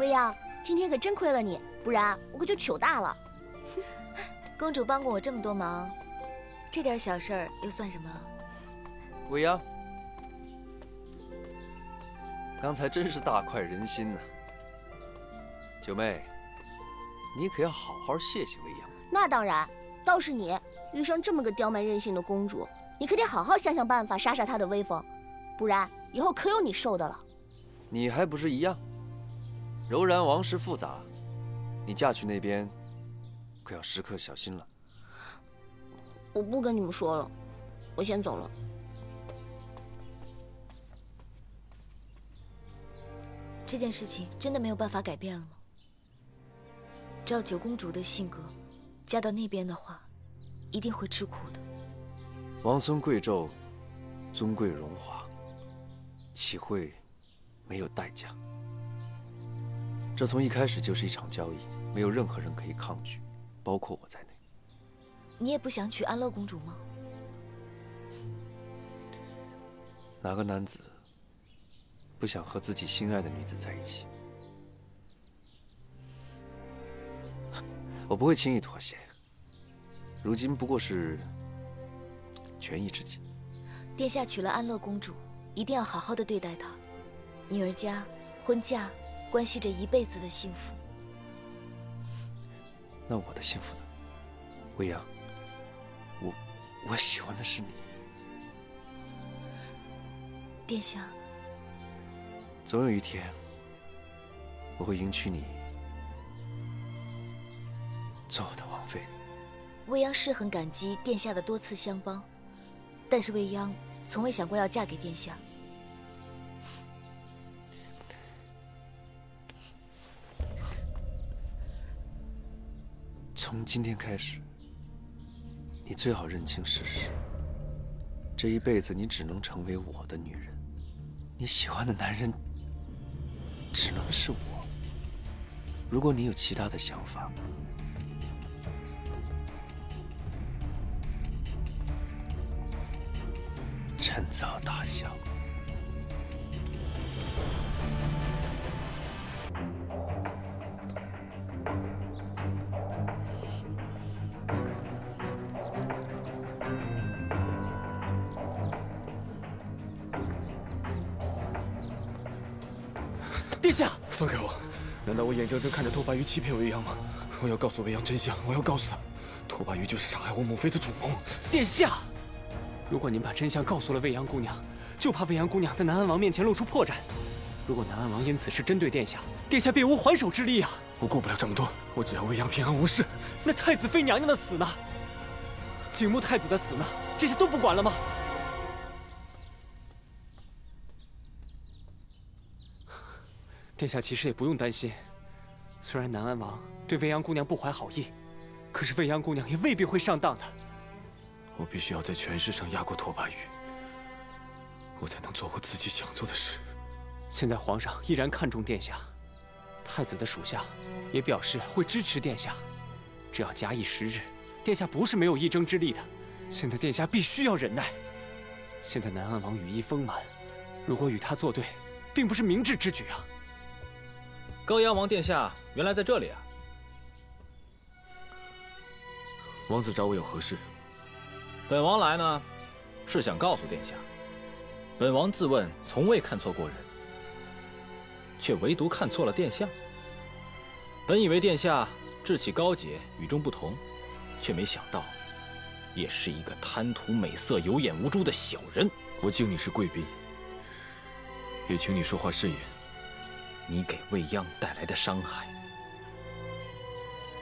未央，今天可真亏了你，不然我可就糗大了。公主帮过我这么多忙，这点小事儿又算什么？未央，刚才真是大快人心呢。九妹，你可要好好谢谢未央。那当然，倒是你遇上这么个刁蛮任性的公主，你可得好好想想办法杀杀她的威风，不然以后可有你受的了。你还不是一样？柔然王室复杂，你嫁去那边，可要时刻小心了。我不跟你们说了，我先走了。这件事情真的没有办法改变了吗？照九公主的性格，嫁到那边的话，一定会吃苦的。王孙贵胄，尊贵荣华，岂会没有代价？这从一开始就是一场交易，没有任何人可以抗拒，包括我在内。你也不想娶安乐公主吗？哪个男子？不想和自己心爱的女子在一起，我不会轻易妥协。如今不过是权宜之计。殿下娶了安乐公主，一定要好好的对待她。女儿家婚嫁，关系着一辈子的幸福。那我的幸福呢？未央，我我喜欢的是你。殿下。总有一天，我会迎娶你，做我的王妃。未央是很感激殿下的多次相帮，但是未央从未想过要嫁给殿下。从今天开始，你最好认清事实：这一辈子，你只能成为我的女人，你喜欢的男人。只能是我。如果你有其他的想法，趁早打消。殿下，放开我！难道我眼睁睁看着拓跋余欺骗未央吗？我要告诉未央真相，我要告诉他，拓跋余就是杀害我母妃的主谋。殿下，如果您把真相告诉了未央姑娘，就怕未央姑娘在南安王面前露出破绽。如果南安王因此事针对殿下，殿下便无还手之力啊！我顾不了这么多，我只要未央平安无事。那太子妃娘娘的死呢？景穆太子的死呢？这些都不管了吗？殿下其实也不用担心，虽然南安王对未央姑娘不怀好意，可是未央姑娘也未必会上当的。我必须要在权势上压过拓跋余，我才能做我自己想做的事。现在皇上依然看重殿下，太子的属下也表示会支持殿下。只要假以时日，殿下不是没有一争之力的。现在殿下必须要忍耐。现在南安王羽翼丰满，如果与他作对，并不是明智之举啊。高阳王殿下原来在这里啊！王子找我有何事？本王来呢，是想告诉殿下，本王自问从未看错过人，却唯独看错了殿下。本以为殿下志气高洁、与众不同，却没想到，也是一个贪图美色、有眼无珠的小人。我敬你是贵宾，也请你说话慎言。你给未央带来的伤害，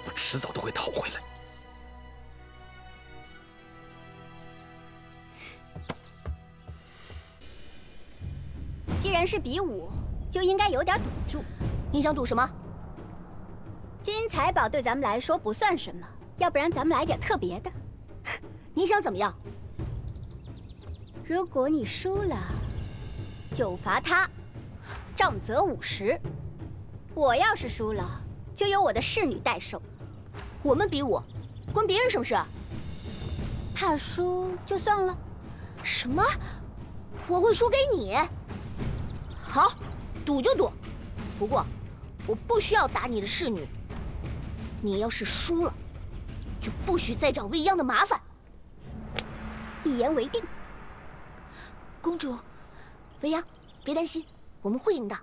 我迟早都会讨回来。既然是比武，就应该有点赌注。你想赌什么？金银财宝对咱们来说不算什么，要不然咱们来点特别的。你想怎么样？如果你输了，就罚他。杖责五十，我要是输了，就由我的侍女代受。我们比武，关别人什么事？怕输就算了。什么？我会输给你？好，赌就赌。不过，我不需要打你的侍女。你要是输了，就不许再找未央的麻烦。一言为定。公主，未央，别担心，我们会赢的。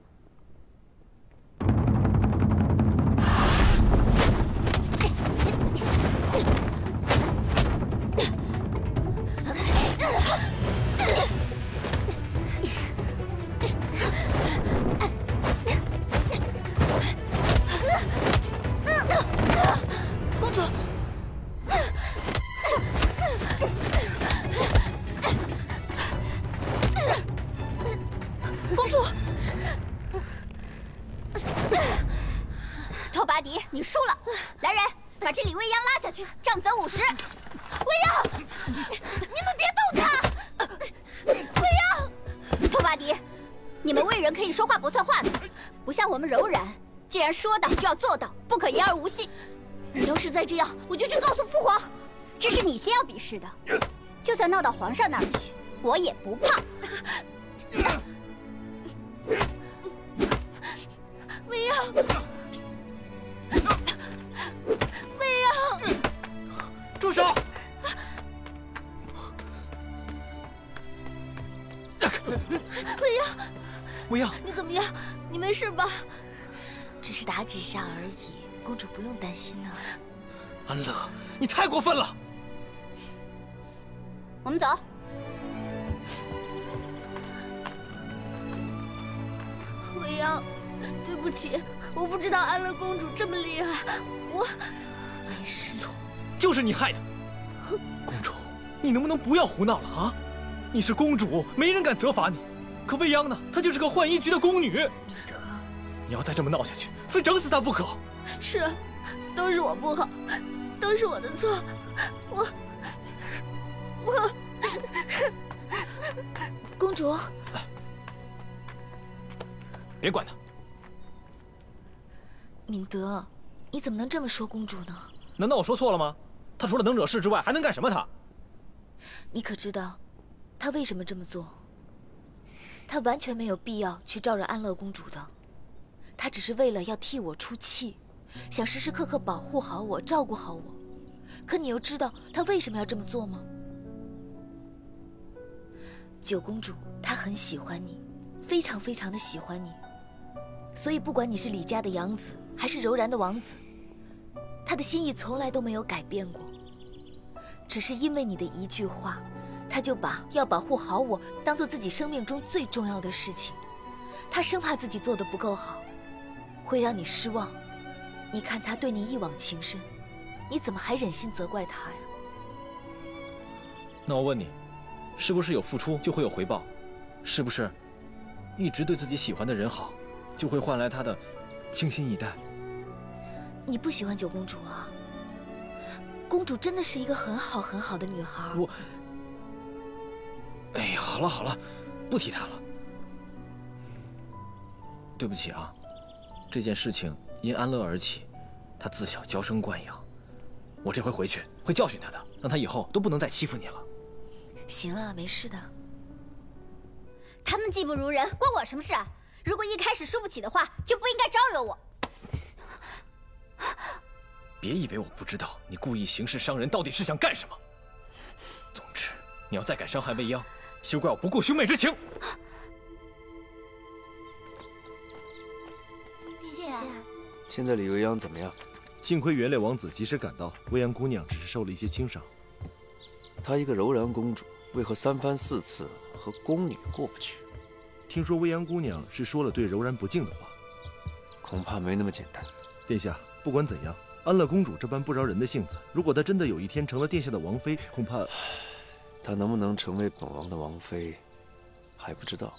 公主，公主，拓跋迪，你输了。来人，把这李未央拉下去，杖责五十。未央，你们别动他！未央，拓跋迪，你们魏人可以说话不算话的，不像我们柔然，既然说到就要做到，不可言而无信。你要是再这样，我就去告诉父皇。这是你先要比试的，就算闹到皇上那儿去，我也不怕。事吧？只是打几下而已，公主不用担心啊。安乐，你太过分了！我们走。未央，对不起，我不知道安乐公主这么厉害，我没事，错，就是你害的。公主，你能不能不要胡闹了啊？你是公主，没人敢责罚你。可未央呢？她就是个浣衣局的宫女。你要再这么闹下去，非整死他不可。是，都是我不好，都是我的错，我我。公主，别管他。敏德，你怎么能这么说公主呢？难道我说错了吗？她除了能惹事之外，还能干什么？她，你可知道，她为什么这么做？她完全没有必要去招惹安乐公主的，他只是为了要替我出气，想时时刻刻保护好我，照顾好我。可你又知道他为什么要这么做吗？九公主她很喜欢你，非常非常的喜欢你，所以不管你是李家的养子，还是柔然的王子，她的心意从来都没有改变过。只是因为你的一句话，她就把要保护好我当做自己生命中最重要的事情。她生怕自己做的不够好，会让你失望。你看他对你一往情深，你怎么还忍心责怪他呀？那我问你，是不是有付出就会有回报？是不是一直对自己喜欢的人好，就会换来他的倾心以待？你不喜欢九公主啊？公主真的是一个很好很好的女孩。我，哎呀，好了好了，不提她了。对不起啊，这件事情因安乐而起，他自小娇生惯养，我这回回去会教训他的，让他以后都不能再欺负你了。行了，没事的。他们技不如人，关我什么事啊？如果一开始输不起的话，就不应该招惹我。别以为我不知道你故意行事伤人到底是想干什么。总之，你要再敢伤害未央，休怪我不顾兄妹之情。现在李未央怎么样？幸亏元烈王子及时赶到，未央姑娘只是受了一些轻伤。她一个柔然公主，为何三番四次和宫女过不去？听说未央姑娘是说了对柔然不敬的话，恐怕没那么简单。殿下，不管怎样，安乐公主这般不饶人的性子，如果她真的有一天成了殿下的王妃，恐怕她能不能成为本王的王妃，还不知道。